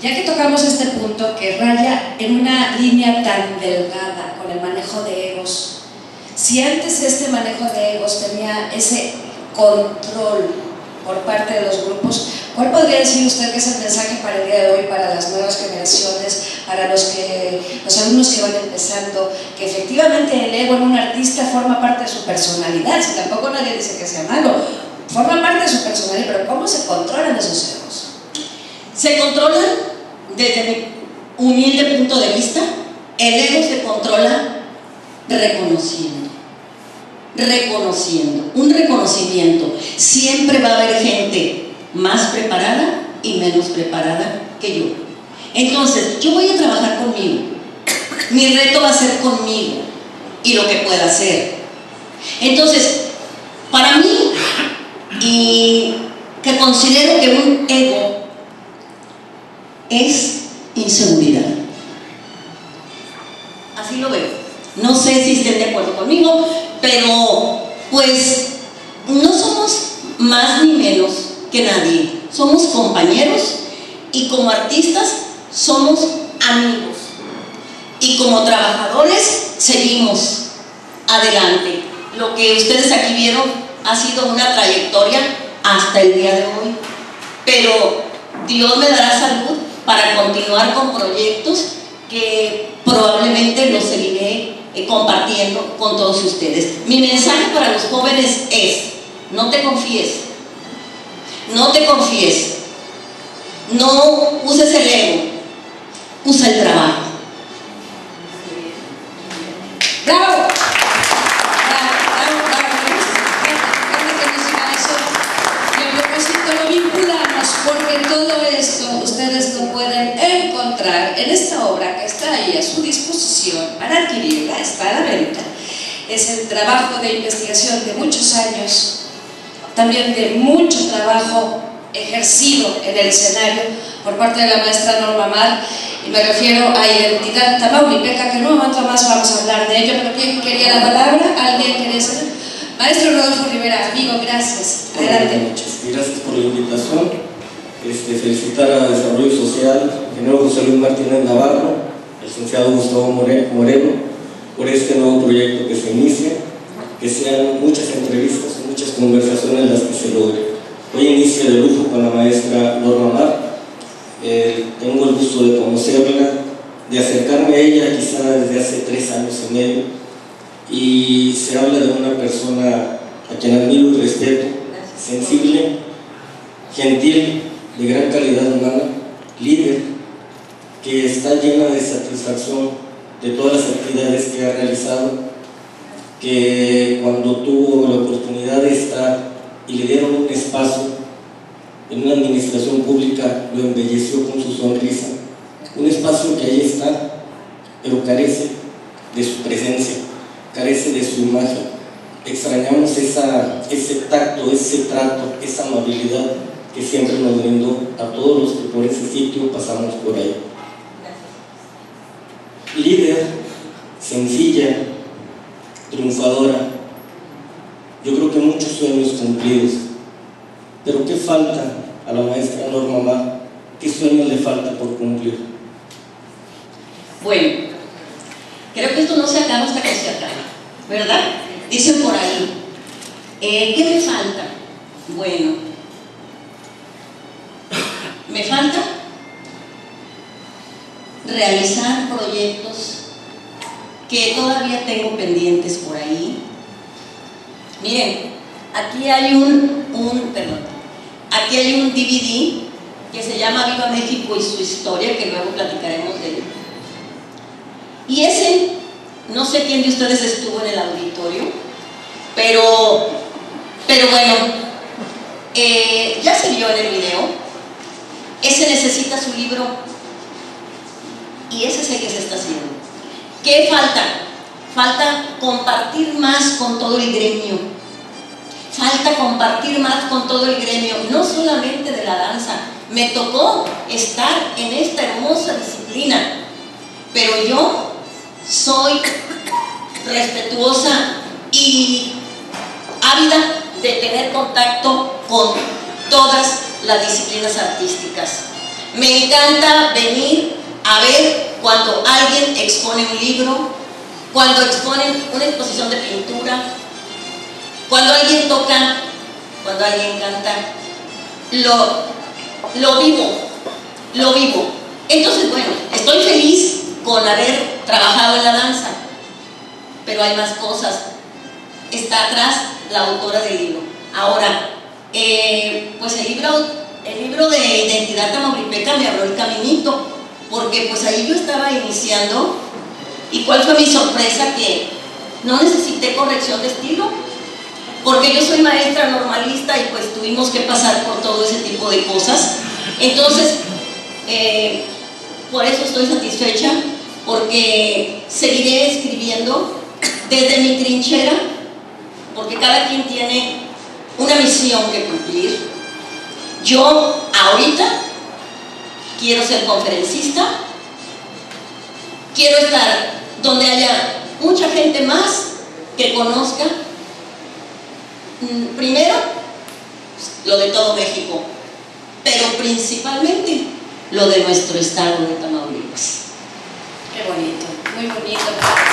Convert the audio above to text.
Ya que tocamos este punto que raya en una línea tan delgada con el manejo de egos, si antes este manejo de egos tenía ese control por parte de los grupos, ¿cuál podría decir usted que es el mensaje para el día de hoy, para las nuevas generaciones, para los, que, los alumnos que van empezando, que efectivamente el ego en un artista forma parte de su personalidad, si tampoco nadie dice que sea malo, forma parte de su personalidad, pero ¿cómo se controlan esos egos? Se controlan desde mi humilde punto de vista, el ego se controla reconociendo reconociendo, un reconocimiento. Siempre va a haber gente más preparada y menos preparada que yo. Entonces, yo voy a trabajar conmigo. Mi reto va a ser conmigo y lo que pueda hacer. Entonces, para mí, y que considero que un ego es inseguridad. Así lo veo. No sé si estén de acuerdo conmigo, pero pues no somos más ni menos que nadie. Somos compañeros y como artistas somos amigos. Y como trabajadores seguimos adelante. Lo que ustedes aquí vieron ha sido una trayectoria hasta el día de hoy. Pero Dios me dará salud para continuar con proyectos que probablemente los seguiré eh, compartiendo con todos ustedes. Mi mensaje para los jóvenes es, no te confíes, no te confíes, no uses el ego, usa el trabajo. ¡Bravo! porque todo esto ustedes lo pueden encontrar en esta obra que está ahí a su disposición para adquirirla, está a la venta. Es el trabajo de investigación de muchos años, también de mucho trabajo ejercido en el escenario por parte de la maestra Norma Mar, y me refiero a Identidad Tamaulipeca, que en un momento más vamos a hablar de ello, pero ¿quién quería la palabra? ¿Alguien quería saber? Maestro Rodolfo Rivera, amigo, gracias. Adelante. Muchas gracias por la invitación. Este, felicitar a Desarrollo Social, ingeniero José Luis Martínez Navarro, licenciado Gustavo Moreno, por este nuevo proyecto que se inicia, que sean muchas entrevistas muchas conversaciones las que se logren. Hoy inicio de lujo con la maestra Norma Mar, eh, tengo el gusto de conocerla, de acercarme a ella quizá desde hace tres años y medio, y se habla de una persona a quien admiro y respeto, sensible, gentil, de gran calidad humana, líder, que está llena de satisfacción de todas las actividades que ha realizado, que cuando tuvo la oportunidad de estar y le dieron un espacio en una administración pública, lo embelleció con su sonrisa. Un espacio que ahí está, pero carece de su presencia, carece de su imagen. Extrañamos esa, ese tacto, ese trato, esa amabilidad que siempre nos brindó a todos los que por ese sitio pasamos por ahí. Líder, sencilla, triunfadora, yo creo que muchos sueños cumplidos, pero ¿qué falta a la maestra Norma Mar? ¿Qué sueños le falta por cumplir? Bueno, creo que esto no se acaba hasta que se acaba, ¿verdad? Dicen por ahí, eh, ¿qué me falta? Bueno, me falta realizar proyectos que todavía tengo pendientes por ahí. Miren, aquí hay un, un, perdón, aquí hay un DVD que se llama Viva México y su historia, que luego platicaremos de él. Y ese, no sé quién de ustedes estuvo en el auditorio, pero, pero bueno, eh, ya se vio en el video, ese necesita su libro y ese es el que se está haciendo. ¿Qué falta? Falta compartir más con todo el gremio. Falta compartir más con todo el gremio, no solamente de la danza. Me tocó estar en esta hermosa disciplina, pero yo soy respetuosa y ávida de tener contacto con todas las disciplinas artísticas. Me encanta venir a ver cuando alguien expone un libro, cuando exponen una exposición de pintura, cuando alguien toca, cuando alguien canta. Lo, lo vivo, lo vivo. Entonces, bueno, estoy feliz con haber trabajado en la danza, pero hay más cosas. Está atrás la autora del libro. Ahora, eh, pues el libro, el libro de Identidad Tamaulipeca me abrió el caminito, porque pues ahí yo estaba iniciando, y cuál fue mi sorpresa que no necesité corrección de estilo, porque yo soy maestra normalista y pues tuvimos que pasar por todo ese tipo de cosas. Entonces, eh, por eso estoy satisfecha, porque seguiré escribiendo desde mi trinchera, porque cada quien tiene una misión que cumplir. Yo ahorita quiero ser conferencista, quiero estar donde haya mucha gente más que conozca, mm, primero, lo de todo México, pero principalmente lo de nuestro estado de Tamaulipas. Qué bonito, muy bonito.